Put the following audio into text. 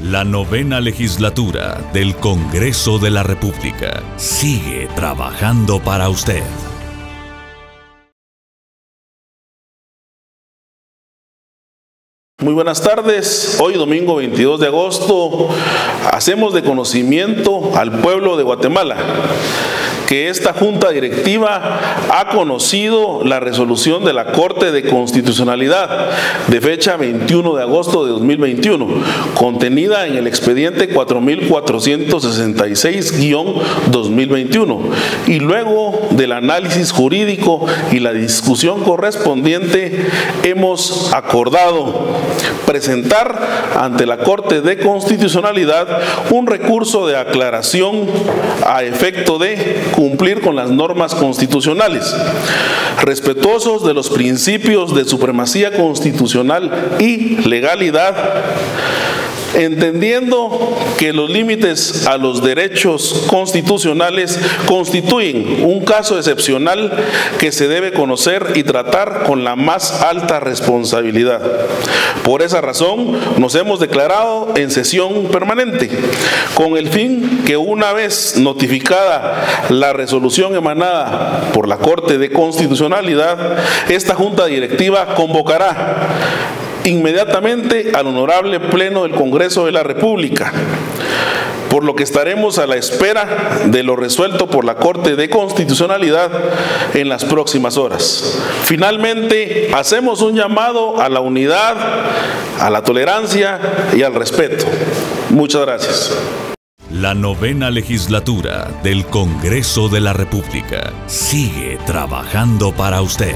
La novena legislatura del Congreso de la República sigue trabajando para usted. Muy buenas tardes. Hoy domingo 22 de agosto hacemos de conocimiento al pueblo de Guatemala que esta junta directiva ha conocido la resolución de la Corte de Constitucionalidad de fecha 21 de agosto de 2021, contenida en el expediente 4466-2021, y luego del análisis jurídico y la discusión correspondiente, hemos acordado presentar ante la Corte de Constitucionalidad un recurso de aclaración a efecto de cumplir con las normas constitucionales, respetuosos de los principios de supremacía constitucional y legalidad entendiendo que los límites a los derechos constitucionales constituyen un caso excepcional que se debe conocer y tratar con la más alta responsabilidad. Por esa razón nos hemos declarado en sesión permanente, con el fin que una vez notificada la resolución emanada por la Corte de Constitucionalidad, esta Junta Directiva convocará inmediatamente al honorable Pleno del Congreso de la República, por lo que estaremos a la espera de lo resuelto por la Corte de Constitucionalidad en las próximas horas. Finalmente, hacemos un llamado a la unidad, a la tolerancia y al respeto. Muchas gracias. La novena legislatura del Congreso de la República sigue trabajando para usted.